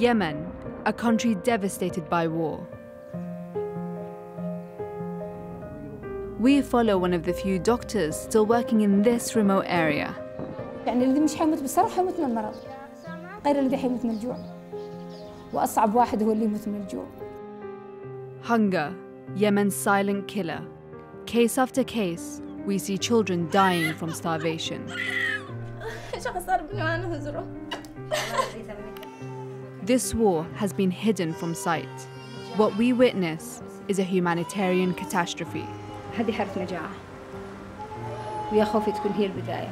Yemen, a country devastated by war. We follow one of the few doctors still working in this remote area. يعني الذي مش حيموت بالصرع حيموت من المرض غير الذي حيموت من الجوع وأصعب واحد هو اللي يموت من الجوع Hunger, Yemen's silent killer. Case after case, we see children dying from starvation. This war has been hidden from sight. What we witness is a humanitarian catastrophe. هذه حالة مجاعة ويا خوفي تكون هي البداية